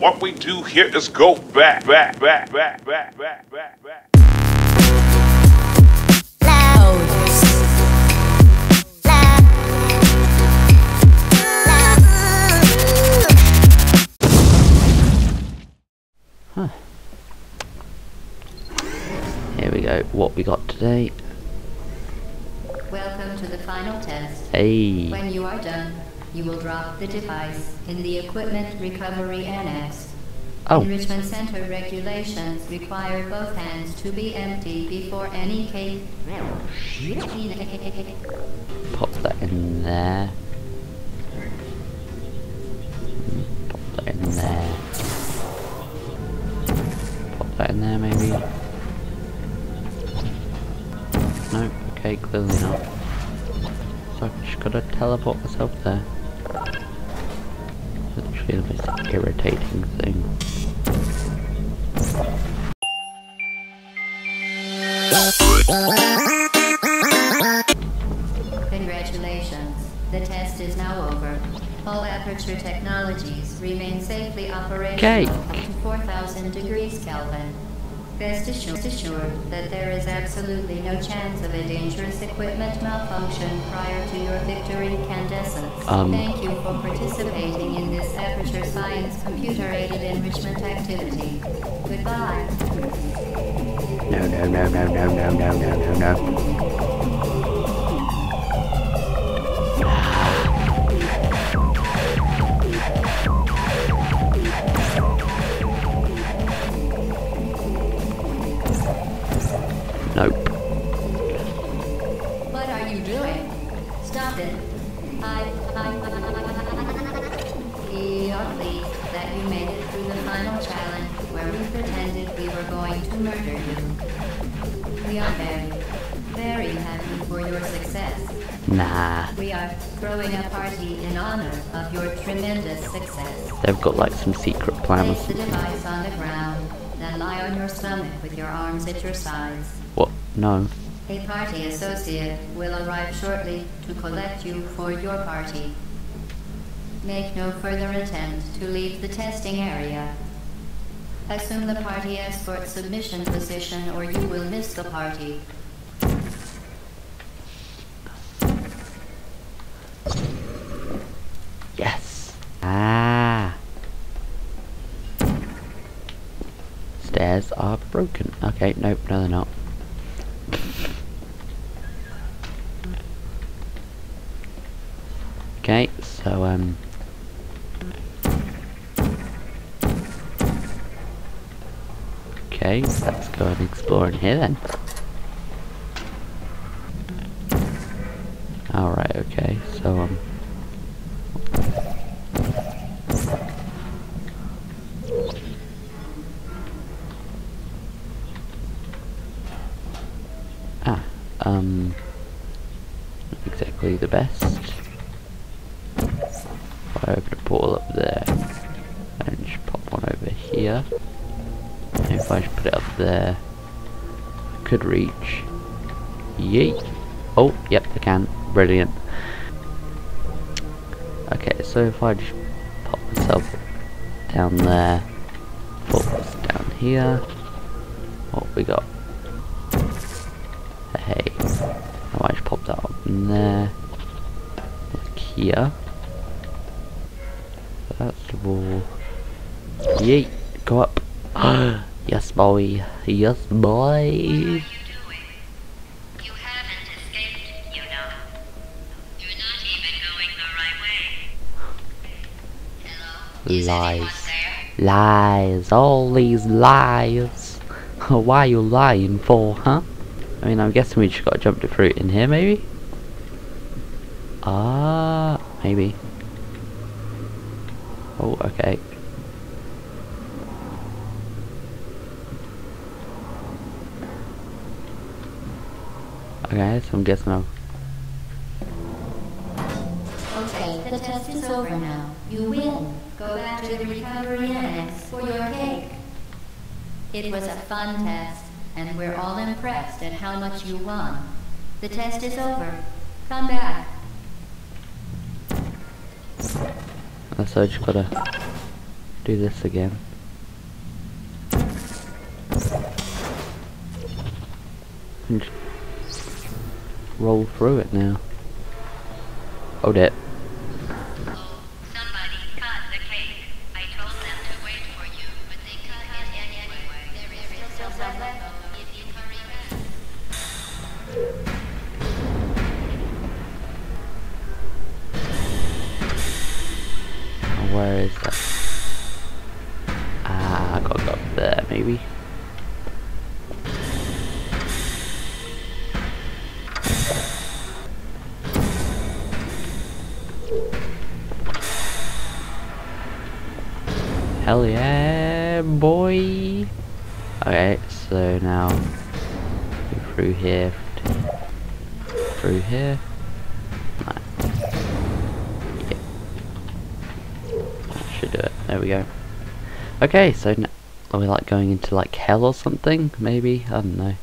What we do here is go back, back, back, back, back, back, back, back. Huh. Here we go. What we got today? Welcome to the final test. Hey. When you are done, you will drop the device in the Equipment Recovery Annex. Oh. Enrichment Center regulations require both hands to be empty before any cake. Pop that in there. Pop that in there. Pop that in there, maybe. No, okay, clearly not. So I've just gotta teleport myself there. The most irritating thing. Congratulations. The test is now over. All Aperture technologies remain safely operational Okay. up to 4,000 degrees Kelvin. Rest assured, that there is absolutely no chance of a dangerous equipment malfunction prior to your victory incandescence. Um. Thank you for participating in this Aperture Science computer-aided enrichment activity. Goodbye. No, no, no, no, no, no, no, no, no, no. Pleased that you made it through the final challenge where we pretended we were going to murder you. We are very, very happy for your success. Nah. We are throwing a party in honor of your tremendous success. They've got like some secret plans. Place the device on the ground, then lie on your stomach with your arms at your sides. What? No. A party associate will arrive shortly to collect you for your party. Make no further attempt to leave the testing area. Assume the party escort submission position or you will miss the party. Yes. Ah. Stairs are broken. Okay, nope, no they're not. Okay, so um Okay, let's go and explore in here then. Alright, okay, so um Ah, um, not exactly the best. I open a portal up there, and just pop one over here, if I just put it up there, I could reach. Yeet! Oh, yep, I can. Brilliant. Okay, so if I just pop myself down there, focus down here, what we got? Hey, I just popped that up in there, like here. That's the wall. Yeet, go up. yes, boy. Yes, boy. Lies. Lies. All these lies. Why are you lying for, huh? I mean, I'm guessing we just got to jump the fruit in here, maybe? Ah, maybe. Oh, okay. Okay, so I'm guessing I'll... Okay, the test is over now. You win. Go back to the recovery annex for your cake. It was a fun test, and we're all impressed at how much you won. The test is over. Come back. Uh, so I just gotta do this again. And roll through it now. Hold it. Somebody cut the cake. I told them to wait for you, but they cut it anyway. There is still some left if you hurry back. Oh, Where is that? Ah, I gotta go up there, maybe. Hell yeah, boy! Okay, so now through here, through here. Should do it. There we go. Okay, so are we like going into like hell or something? Maybe? I don't know.